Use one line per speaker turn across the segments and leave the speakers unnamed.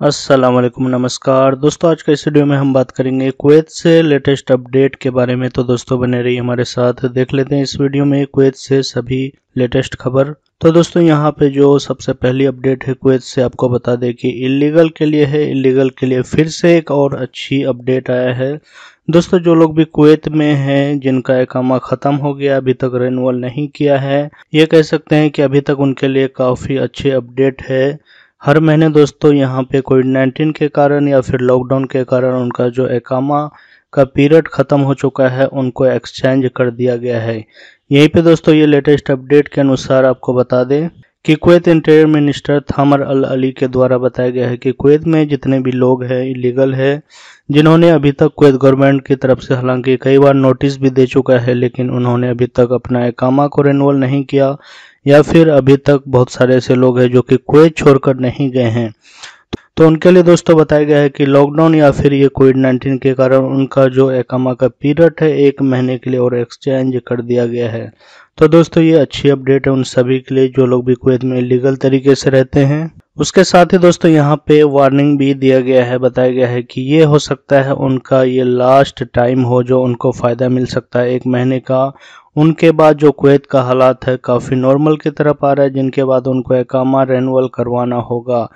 वालेकुम नमस्कार। दोस्तों, आज के इस वीडियो में हम बात करेंगे कुवैत से लेटेस्ट अपडेट के बारे में। तो दोस्तों, बने रही हमारे साथ। देख लेते हैं इस वीडियो में कुवैत से सभी लेटेस्ट खबर। तो दोस्तों, यहाँ पे जो सबसे पहली अपडेट है कुवैत से, आपको बता दें कि इलीगल के लिए है, इलीगल के लिए फिर से एक और अच्छी अपडेट आया है। दोस्तों, जो लोग भी कुवैत में हैं, जिनका एकामा ख़त्म हो गया, अभी तक रेनुअल नहीं किया है, ये कह सकते हैं कि अभी तक उनके लिए काफ़ी अच्छी अपडेट है। हर महीने दोस्तों यहाँ पे कोविड नाइन्टीन के कारण या फिर लॉकडाउन के कारण उनका जो एकामा का पीरियड ख़त्म हो चुका है, उनको एक्सचेंज कर दिया गया है। यहीं पे दोस्तों ये लेटेस्ट अपडेट के अनुसार आपको बता दें कि Kuwait interior minister Thamer al Ali के द्वारा बताया गया है कि कुवैत में जितने भी लोग हैं इलीगल है, जिन्होंने अभी तक कुवैत गवर्नमेंट की तरफ़ से, हालाँकि कई बार नोटिस भी दे चुका है, लेकिन उन्होंने अभी तक अपना एकामा को रिनवल नहीं किया, या फिर अभी तक बहुत सारे ऐसे लोग हैं जो कि कुवैत छोड़कर नहीं गए हैं। तो उनके लिए दोस्तों बताया गया है कि लॉकडाउन या फिर ये कोविड नाइन्टीन के कारण उनका जो एकामा का पीरियड है, एक महीने के लिए और एक्सचेंज कर दिया गया है। तो दोस्तों ये अच्छी अपडेट है उन सभी के लिए जो लोग भी कुवैत में लीगल तरीके से रहते हैं। उसके साथ ही दोस्तों यहाँ पे वार्निंग भी दिया गया है, बताया गया है कि ये हो सकता है उनका ये लास्ट टाइम हो जो उनको फ़ायदा मिल सकता है एक महीने का। उनके बाद जो कुवैत का हालात है, काफ़ी नॉर्मल की तरफ़ आ रहा है, जिनके बाद उनको एकामा रेनुअल करवाना होगा।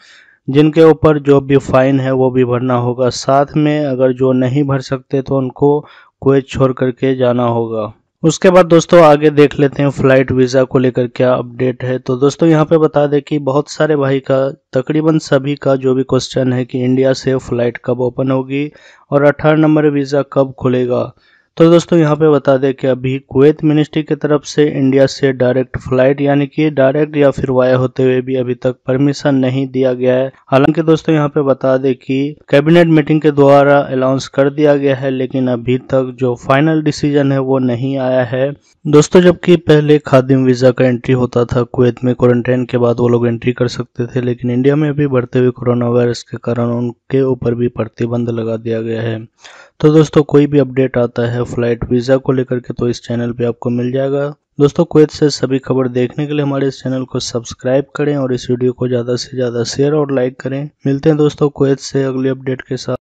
जिनके ऊपर जो भी फाइन है, वो भी भरना होगा। साथ में अगर जो नहीं भर सकते तो उनको कुवैत छोड़ करके जाना होगा। उसके बाद दोस्तों, आगे देख लेते हैं फ़्लाइट वीज़ा को लेकर क्या अपडेट है। तो दोस्तों, यहाँ पे बता दें कि बहुत सारे भाई का, तकरीबन सभी का जो भी क्वेश्चन है कि इंडिया से फ़्लाइट कब ओपन होगी और अठारह नंबर वीज़ा कब खुलेगा। तो दोस्तों, यहाँ पे बता दें कि अभी कुवैत मिनिस्ट्री की तरफ़ से इंडिया से डायरेक्ट फ़्लाइट यानी कि डायरेक्ट या फिर वाया होते हुए भी अभी तक परमिशन नहीं दिया गया है। हालाँकि दोस्तों, यहाँ पे बता दें कि कैबिनेट मीटिंग के द्वारा अनाउंस कर दिया गया है, लेकिन अभी तक जो फाइनल डिसीज़न है वो नहीं आया है। दोस्तों, जबकि पहले खादिम वीज़ा का एंट्री होता था कुवैत में क्वारंटाइन के बाद वो लोग एंट्री कर सकते थे, लेकिन इंडिया में भी बढ़ते हुए कोरोना वायरस के कारण उनके ऊपर भी प्रतिबंध लगा दिया गया है। तो दोस्तों, कोई भी अपडेट आता है फ़्लाइट वीज़ा को लेकर के तो इस चैनल पे आपको मिल जाएगा। दोस्तों कुवैत से सभी खबर देखने के लिए हमारे इस चैनल को सब्सक्राइब करें और इस वीडियो को ज़्यादा से ज़्यादा शेयर और लाइक करें। मिलते हैं दोस्तों कुवैत से अगले अपडेट के साथ।